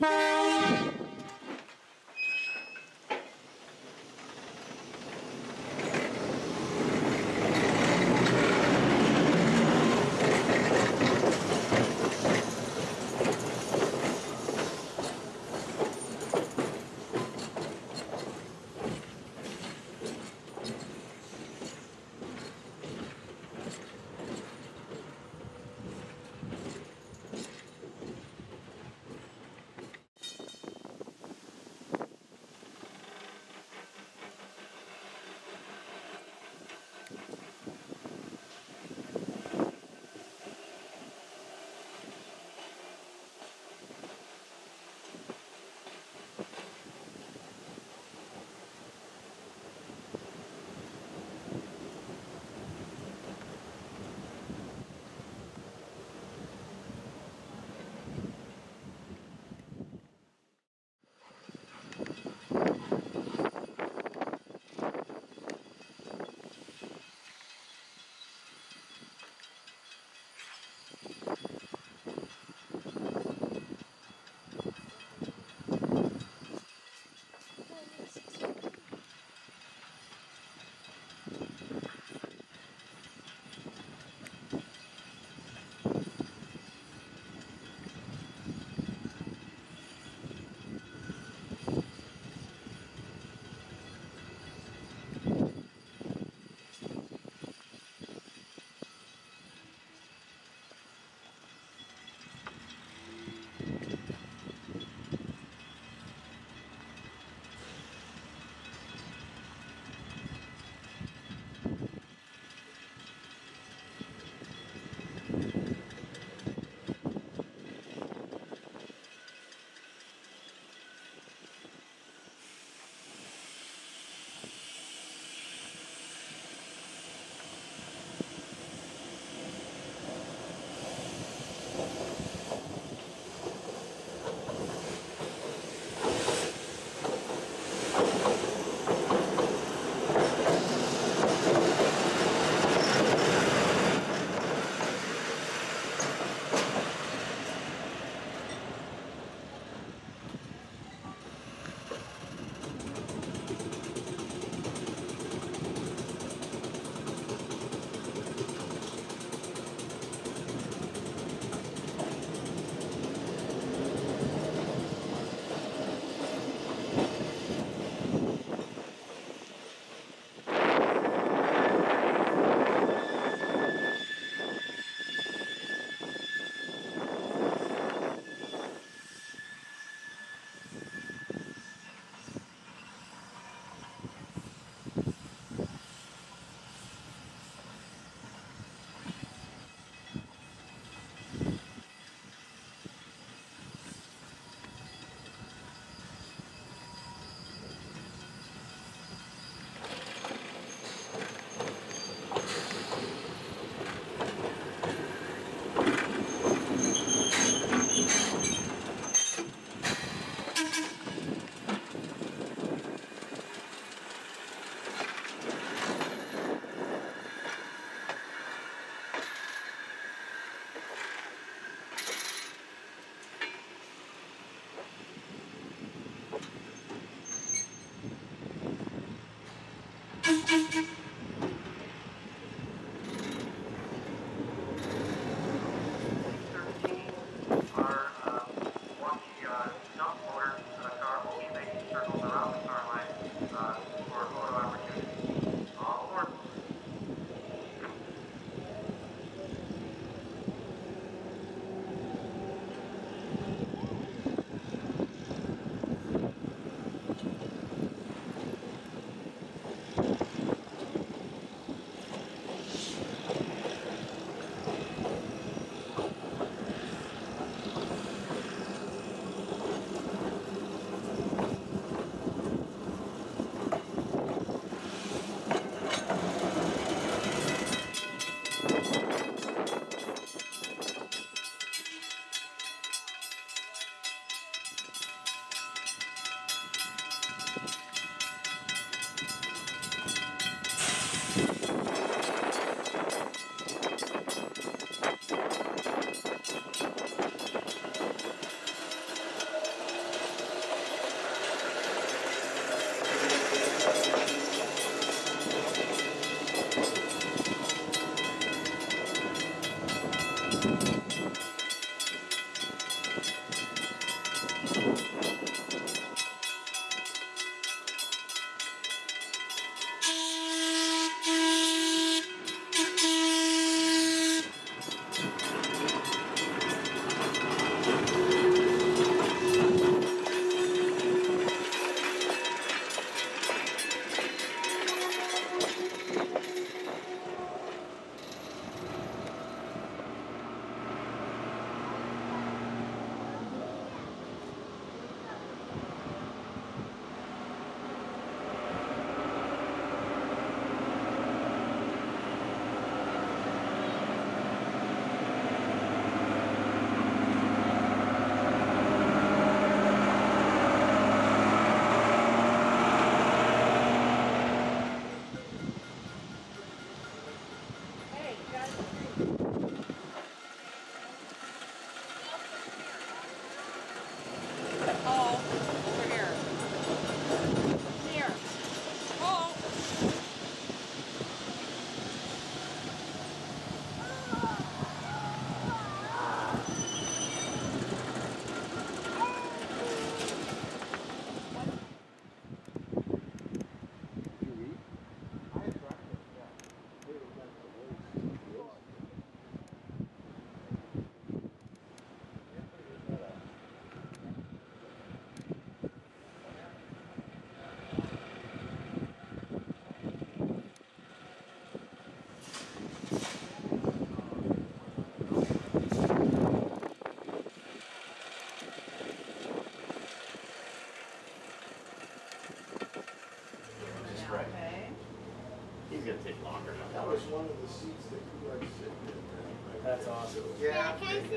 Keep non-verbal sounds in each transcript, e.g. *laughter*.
Bye.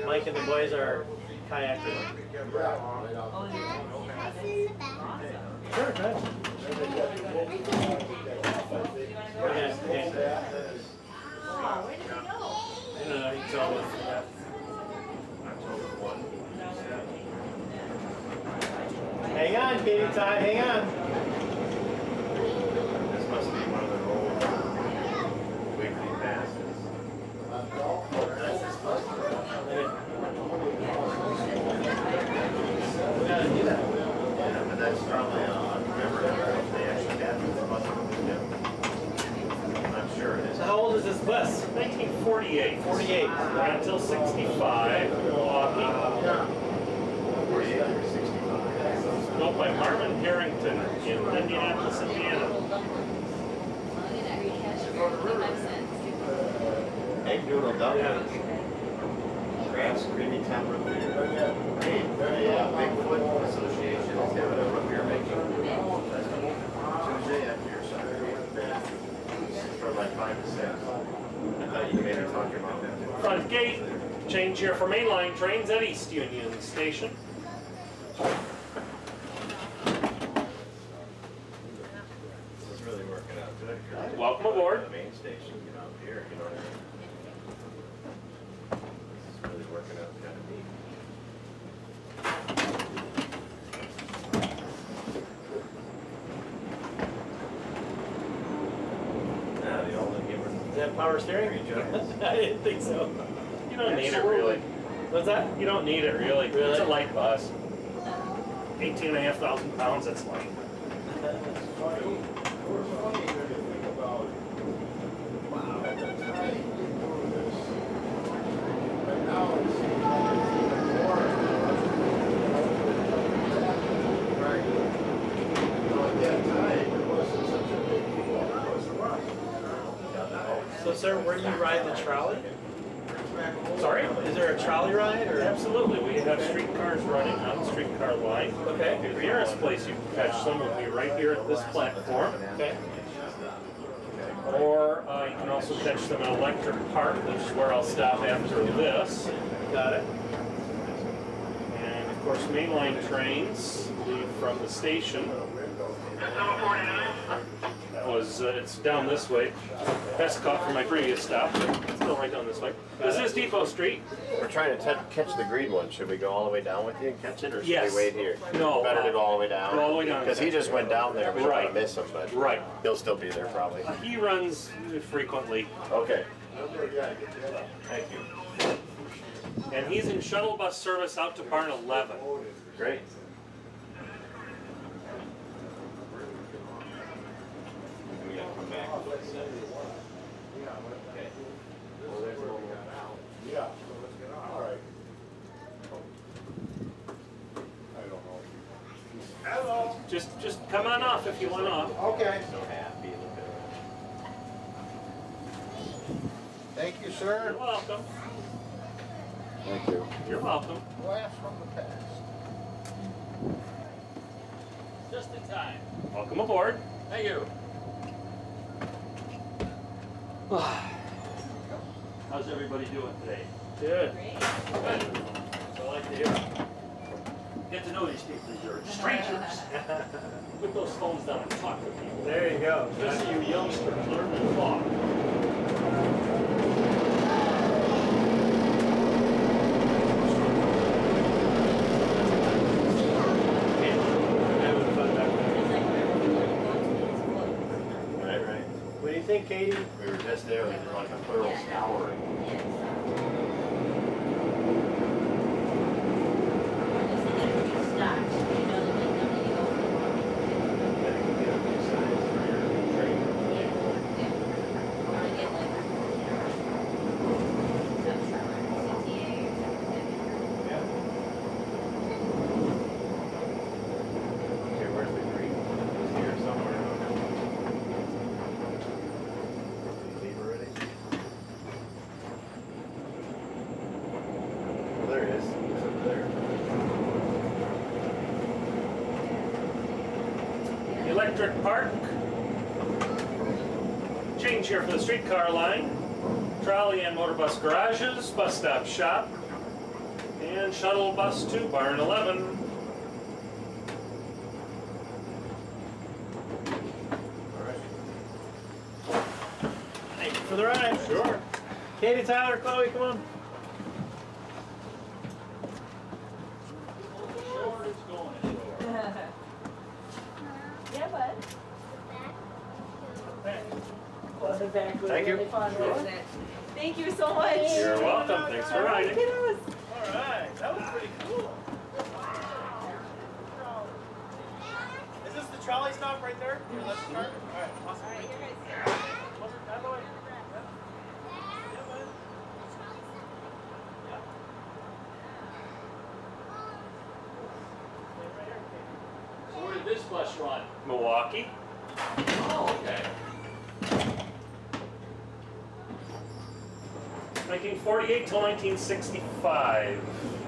Mike and the boys are kayaking. Sure, go. Hang on, Katie Todd, hang on. This must be one of their old weekly passes. We gotta do that. Yeah, but that's probably, uh, remember, if they actually had this bus. I'm sure it is. So how old is this bus? 1948. 48. Right until 65, Milwaukee. Forty-eight or sixty-five. Built by Marvin Harrington in Indianapolis, Indiana. Egg noodle dumplings. Grant's creamy town root beer. Hey, yeah, Bigfoot Association is having a root beer making festival Tuesday after your Sunday. From like five to six. I thought you made her talk about that. Front gate, change here for mainline trains at East Union Station. This is really working out good. Welcome aboard. The main station, get out here, you know what I mean? This is really working out kind of neat. Now, the only giver. Is that power steering? *laughs* I *laughs* didn't think so. You don't need it really. What's that? You don't need it really. It's a light bus. 18 and a half thousand pounds, that's light. It's funny, it was funny when you think about it. Wow. At the time, we were doing this, but now it seems like it's even more. Right. You know, at that time, it wasn't such a big deal. It was a rush. So sir, where do you ride the trolley? Sorry? Is there a trolley ride or? Absolutely, we have streetcars running on the streetcar line. Okay. The nearest place you can catch some would be right here at this platform. Okay. Or uh, you can also catch them at Electric Park, which is where I'll stop after this. Got it. And of course, mainline trains leave from the station. Was, uh, it's down this way. That's caught from my previous stop. It's still right down this way. This is Depot Street. We're trying to catch the green one. Should we go all the way down with you and catch it, or should Yes. we wait here? No. Better to go all the way down. Go all the way down. Because he just went down there. We don't want Right. to miss him, but Right. he'll still be there probably. He runs frequently, Okay. thank you. And he's in shuttle bus service out to Barn 11. Great. We gotta come back. Yeah, all right. I don't know. Hello. Just, just come on off if you want off. Okay. So happy. Thank you, sir. You're sir. welcome. Thank you. You're welcome. Blast from the past. Just in time. Welcome aboard. Thank you. How's everybody doing today? Good. That's what I like to hear get to know these people. You're *laughs* strangers. Put those phones down and talk to people. There you go. Especially you youngsters, learn to talk. think, Katie? We were just there, we were like a plural yeah. scouring. Here for the streetcar line. Trolley and motor bus garages, bus stop shop, and shuttle bus to barn 11. Thank you for the ride. Sure. Katie, Tyler, Chloe, come on. Yeah, bud. Well, the back was Thank you. really fun, wasn't it? Thank you so much. You're welcome. Thanks for riding. All right, that was pretty cool. Is this the trolley stop right there? Your left turn? All right, awesome. All right, you guys. Out of the way. Yeah. Yeah, bud. Yeah. Stay right here, Katie. So where did this bus run? Milwaukee. Oh, okay. 1948 till 1965.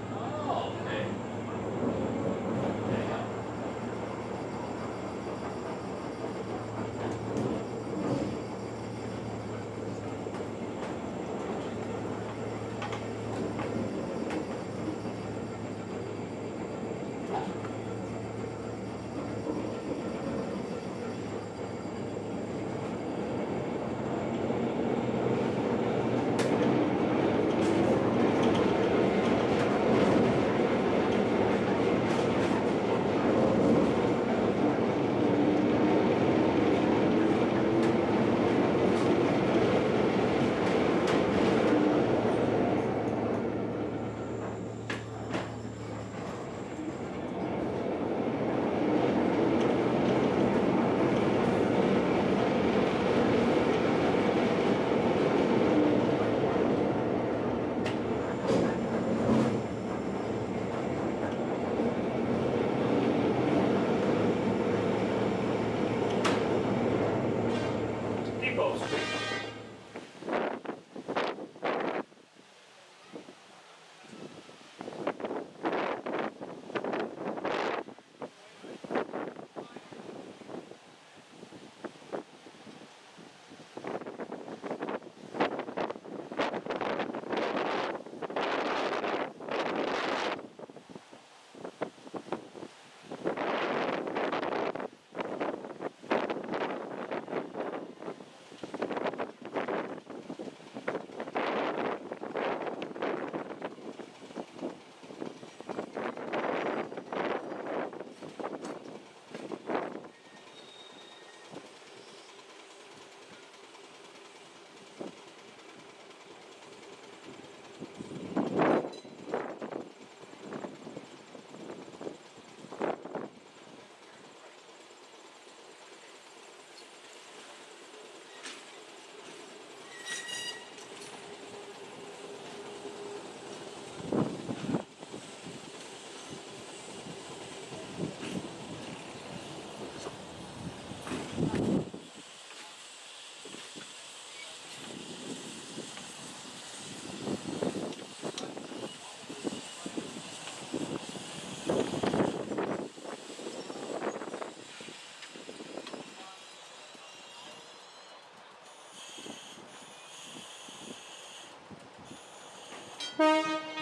Música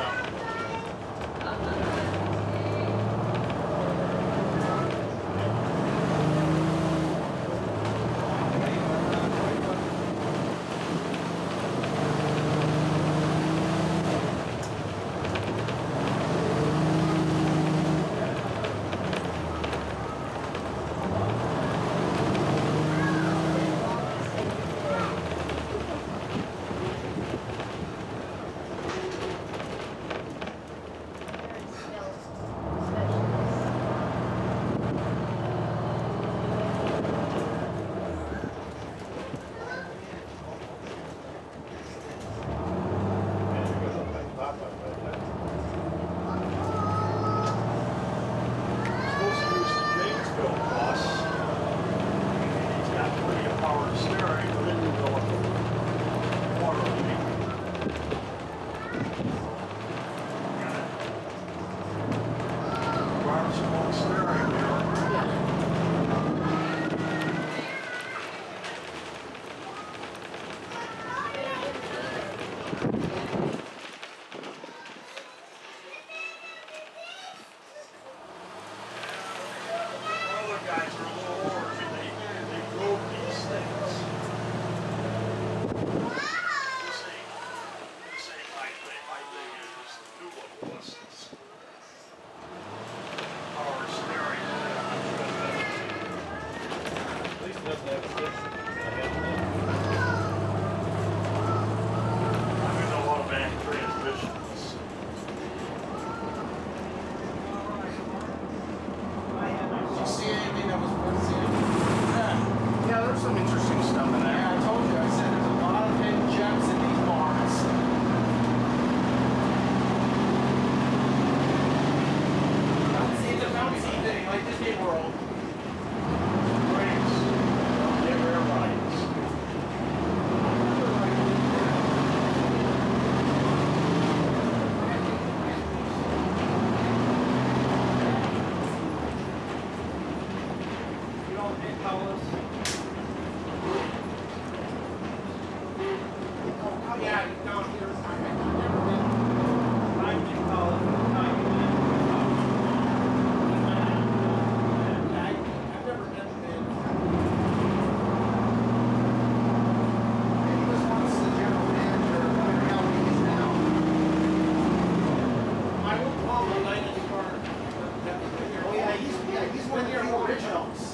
down. Originals.